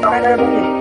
打开这个东西